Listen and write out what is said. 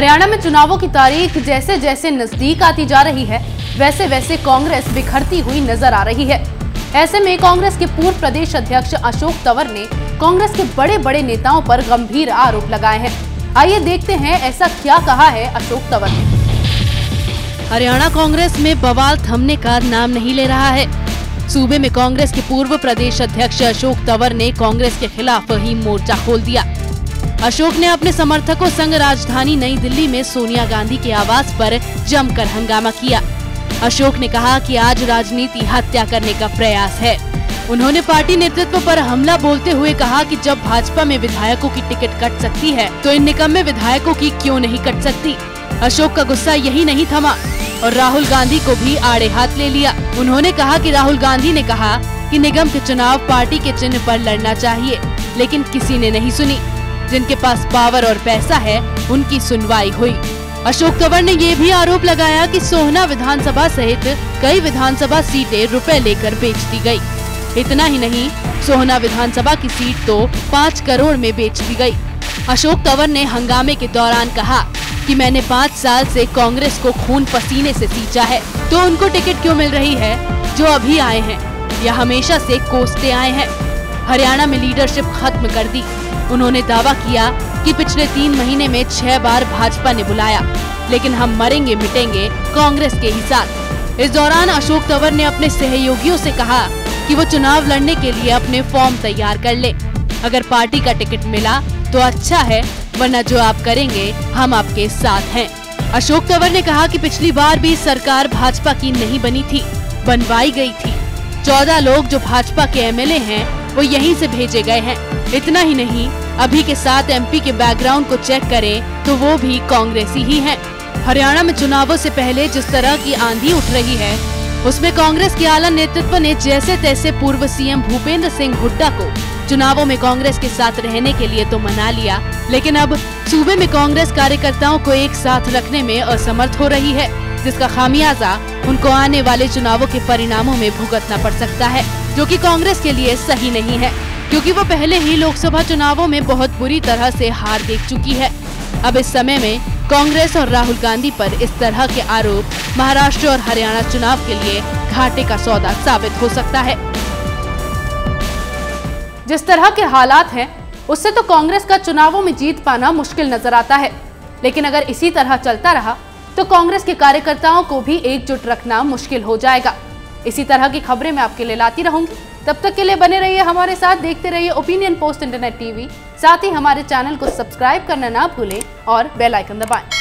हरियाणा में चुनावों की तारीख जैसे जैसे नज़दीक आती जा रही है, वैसे वैसे कांग्रेस बिखरती हुई नज़र आ रही है। ऐसे में कांग्रेस के पूर्व प्रदेश अध्यक्ष अशोक तंवर ने कांग्रेस के बड़े बड़े नेताओं पर गंभीर आरोप लगाए हैं। आइए देखते हैं ऐसा क्या कहा है अशोक तंवर ने। हरियाणा कांग्रेस में बवाल थमने का नाम नहीं ले रहा है। सूबे में कांग्रेस के पूर्व प्रदेश अध्यक्ष अशोक तंवर ने कांग्रेस के खिलाफ ही मोर्चा खोल दिया। अशोक ने अपने समर्थकों संग राजधानी नई दिल्ली में सोनिया गांधी के आवास पर जमकर हंगामा किया। अशोक ने कहा कि आज राजनीति हत्या करने का प्रयास है। उन्होंने पार्टी नेतृत्व पर हमला बोलते हुए कहा कि जब भाजपा में विधायकों की टिकट कट सकती है तो इन निकम्मे विधायकों की क्यों नहीं कट सकती? अशोक का गुस्सा यही नहीं थमा और राहुल गांधी को भी आड़े हाथ ले लिया। उन्होंने कहा कि राहुल गांधी ने कहा कि निगम के चुनाव पार्टी के चिन्ह पर लड़ना चाहिए, लेकिन किसी ने नहीं सुनी। जिनके पास पावर और पैसा है, उनकी सुनवाई हुई अशोक तंवर ने ये भी आरोप लगाया कि सोहना विधानसभा सहित कई विधानसभा सीटें रुपए लेकर बेच दी गई। इतना ही नहीं, सोहना विधानसभा की सीट तो पाँच करोड़ में बेच दी गई। अशोक तंवर ने हंगामे के दौरान कहा कि मैंने पाँच साल से कांग्रेस को खून पसीने से सींचा है तो उनको टिकट क्यों मिल रही है जो अभी आए हैं, या हमेशा से कोसते आए हैं हरियाणा में लीडरशिप खत्म कर दी। उन्होंने दावा किया कि पिछले तीन महीने में छह बार भाजपा ने बुलाया, लेकिन हम मरेंगे, मिटेंगे, कांग्रेस के ही साथ। इस दौरान अशोक तंवर ने अपने सहयोगियों से कहा कि वो चुनाव लड़ने के लिए अपने फॉर्म तैयार कर ले। अगर पार्टी का टिकट मिला तो अच्छा है, वरना जो आप करेंगे, हम आपके साथ हैं। अशोक तंवर ने कहा कि पिछली बार भी सरकार भाजपा की नहीं बनी थी, बनवाई गई थी। चौदह लोग जो भाजपा के एमएलए हैं वो यहीं से भेजे गए हैं इतना ही नहीं, अभी के साथ एमपी के बैकग्राउंड को चेक करें तो वो भी कांग्रेसी ही हैं। हरियाणा में चुनावों से पहले जिस तरह की आंधी उठ रही है, उसमें कांग्रेस के आला नेतृत्व ने जैसे तैसे पूर्व सीएम भूपेंद्र सिंह हुड्डा को चुनावों में कांग्रेस के साथ रहने के लिए तो मना लिया, लेकिन अब सूबे में कांग्रेस कार्यकर्ताओं को एक साथ रखने में असमर्थ हो रही है, जिसका खामियाजा उनको आने वाले चुनावों के परिणामों में भुगतना पड़ सकता है जो कि कांग्रेस के लिए सही नहीं है, क्योंकि वो पहले ही लोकसभा चुनावों में बहुत बुरी तरह से हार देख चुकी है। अब इस समय में कांग्रेस और राहुल गांधी पर इस तरह के आरोप महाराष्ट्र और हरियाणा चुनाव के लिए घाटे का सौदा साबित हो सकता है। जिस तरह के हालात हैं, उससे तो कांग्रेस का चुनावों में जीत पाना मुश्किल नज़र आता है। लेकिन अगर इसी तरह चलता रहा तो कांग्रेस के कार्यकर्ताओं को भी एकजुट रखना मुश्किल हो जाएगा। इसी तरह की खबरें मैं आपके लिए लाती रहूँगी। तब तक के लिए बने रहिए हमारे साथ, देखते रहिए ओपिनियन पोस्ट इंटरनेट टीवी साथ ही हमारे चैनल को सब्सक्राइब करना ना भूलें और बेल आइकन दबाएँ।